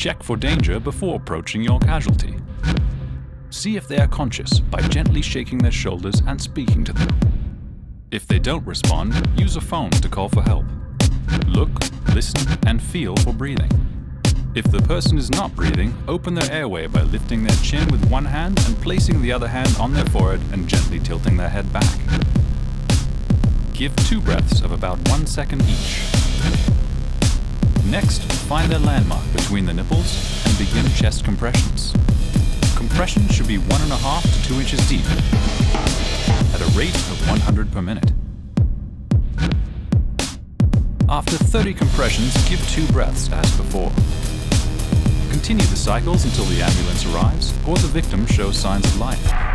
Check for danger before approaching your casualty. See if they are conscious by gently shaking their shoulders and speaking to them. If they don't respond, use a phone to call for help. Look, listen, and feel for breathing. If the person is not breathing, open their airway by lifting their chin with one hand and placing the other hand on their forehead and gently tilting their head back. Give two breaths of about one second each. Next, find their landmark between the nipples and begin chest compressions. Compression should be one and a half to two inches deep at a rate of 100 per minute. After 30 compressions, give two breaths as before. Continue the cycles until the ambulance arrives or the victim shows signs of life.